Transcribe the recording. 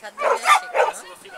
Cadê a Chica?